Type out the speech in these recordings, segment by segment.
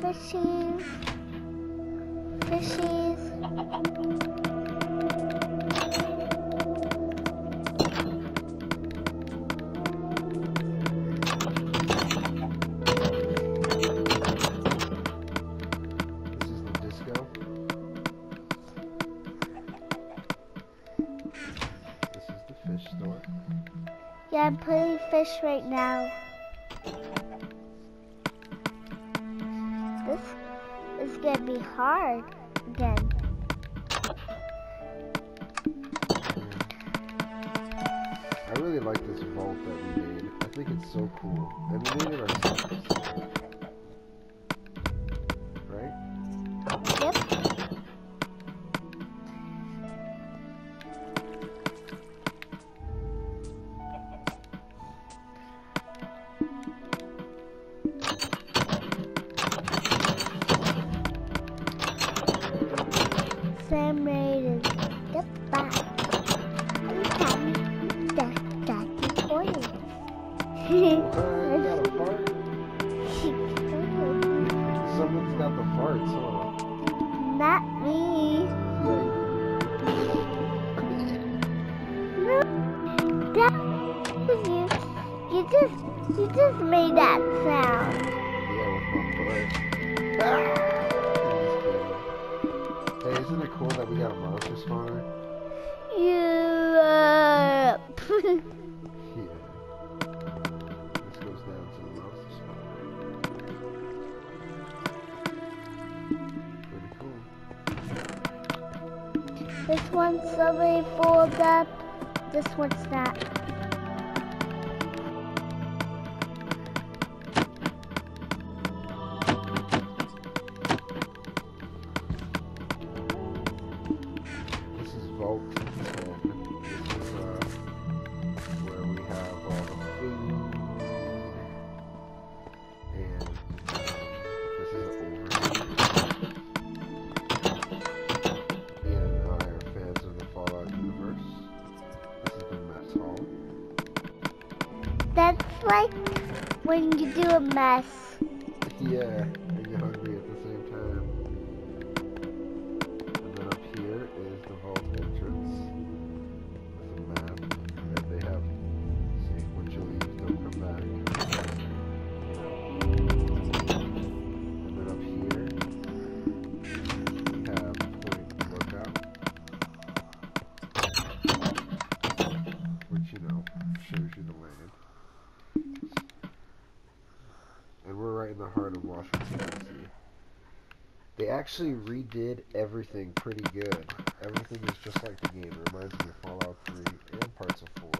fish Fishies. This is the disco This is the fish store. Yeah, I'm putting fish right now. This is gonna be hard again. I really like this vault that we made. I think it's so cool. And we made it ourselves. Just, made that sound. yeah, with my butt. Hey, isn't it cool that we got a monster spawner? You. Yeah. This goes down to the monster spawner. This one's already folded up. This one's not. That's like when you do a mess. Yeah, shows you the land. And we're right in the heart of Washington, D.C. They actually redid everything pretty good. Everything is just like the game. It reminds me of Fallout 3 and parts of 4.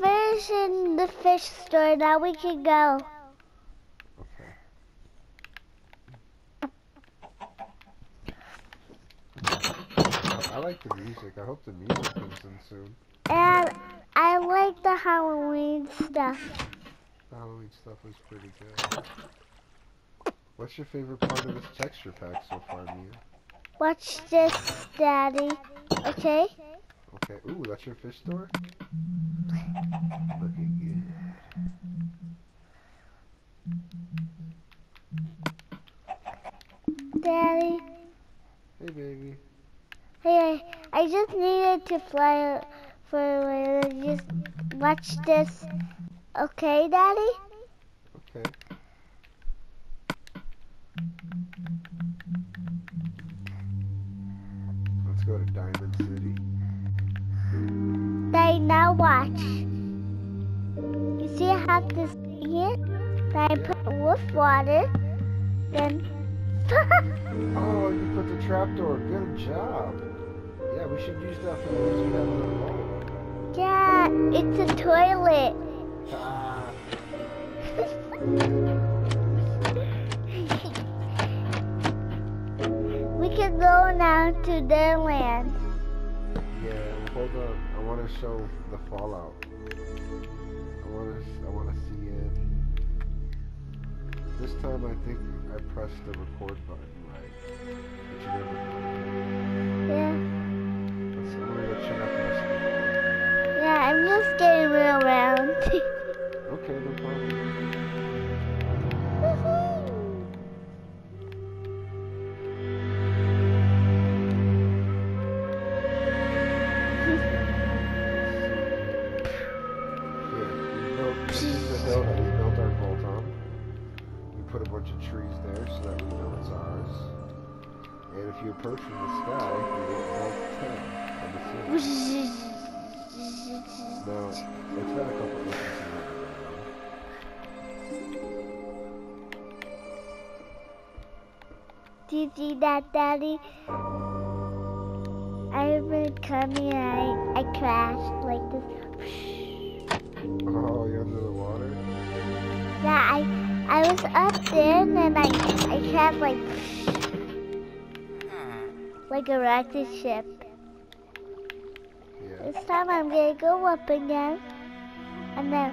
Finished in the fish store. Now we can go. Okay. I like the music. I hope the music comes in soon. And I like the Halloween stuff. The Halloween stuff was pretty good. What's your favorite part of this texture pack so far, Mia? Watch this, Daddy. Okay? Okay. Ooh, that's your fish store? Looking good. Daddy. Hey, baby. Hey, I, I just needed to fly for a little. Just watch this. Okay, Daddy? Okay. Let's go to Diamond City. Daddy, now watch. You see have this here that I put wolf water. Then. Oh, you put the trapdoor. Good job. Yeah, we should use that for the we have the it's a toilet. Ah. we can go now to their land. Yeah, hold on. I want to show the fallout. I want to. I want to see. This time, I think I pressed the record button right. But you never know. Yeah. Let's, I'm gonna go check out the rest of Yeah, I'm just getting around. Okay, no problem. Here, we built this is the hill that we built our vault on. Put a bunch of trees there so that we know it's ours. And if you approach from the sky, you get vault 10 on the ceiling. Now, it's got a couple it. Do you see that, Daddy? I remember coming and I, I crashed like this. Oh, you're under the water? Yeah, I I was up there and then I I crashed like like a rocket ship. Yeah. This time I'm gonna go up again and then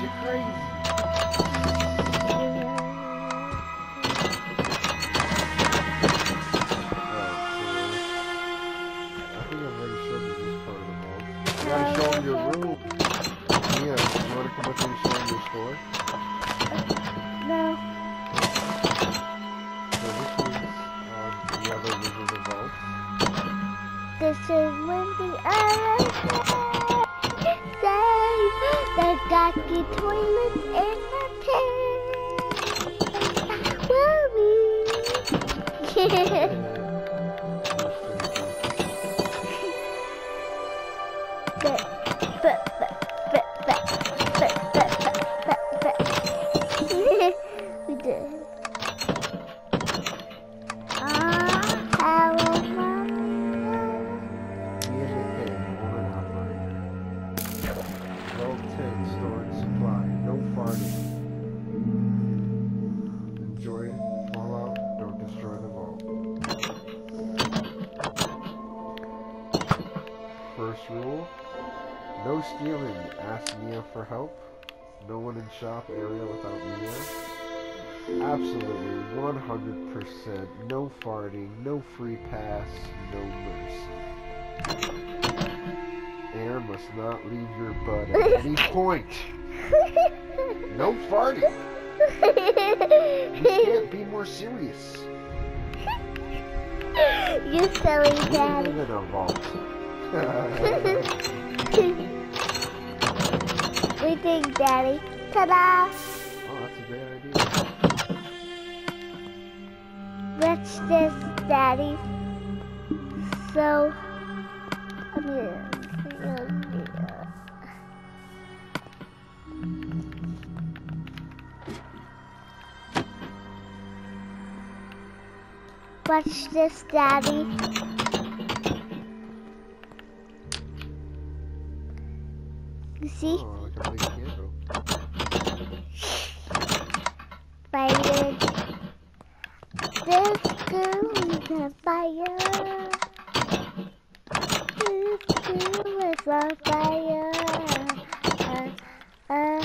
You're crazy. Oh, I think I've already showed you this part of the vault. You gotta show them your room. Mia, you wanna come and show your store? No. So this is um, the other vision of the vault. This is when the other say they got the toilet in the tank. First rule, no stealing. Ask Mia for help. No one in shop area without Mia. Absolutely, 100%. No farting, no free pass, no mercy. Air must not leave your butt at any point. No farting. You can't be more serious. you silly We daddy. live in a vault. we think daddy. Ta-da! Oh, that's a great idea. Watch this, daddy. So, I'm gonna- Watch this, daddy. See? Oh, like a big candle. Fire. This girl is on fire. This girl is on fire. Uh, uh,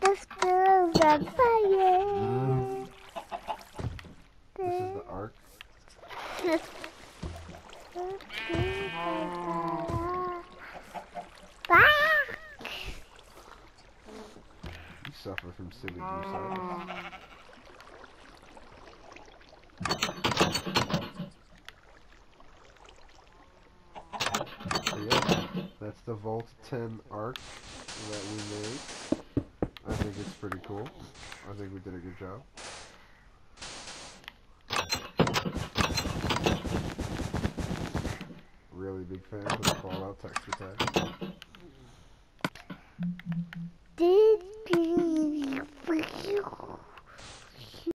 this girl's on fire. This is the ark. This girl's on fire. Ah! You suffer from silly goose So yeah, that's the Vault 10 arc that we made. I think it's pretty cool. I think we did a good job. Really big fan of the Fallout texture pack.